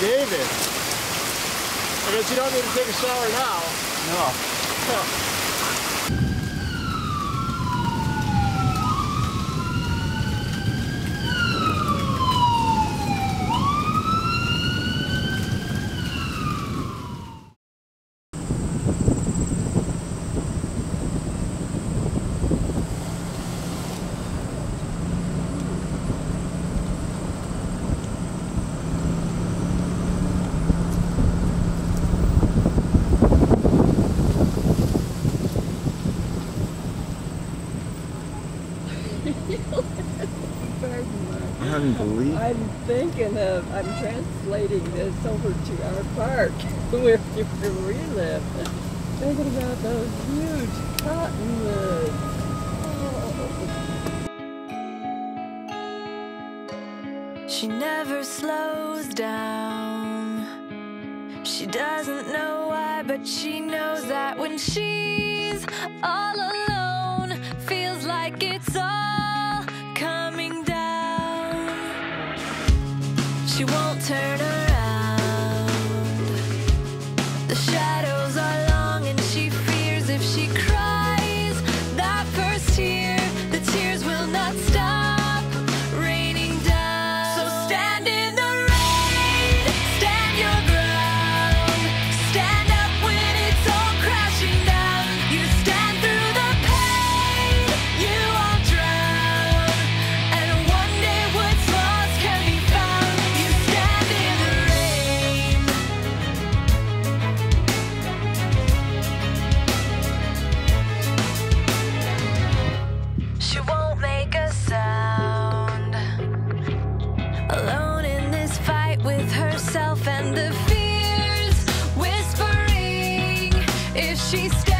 David. I guess you don't need to take a shower now. No. Unbelievable. I'm thinking of, I'm translating this over to our park where we live. Thinking about those huge cottonwoods. She never slows down. She doesn't know why, but she knows that when she's all alone, feels like it's She won't turn with herself and the fears whispering if she scared?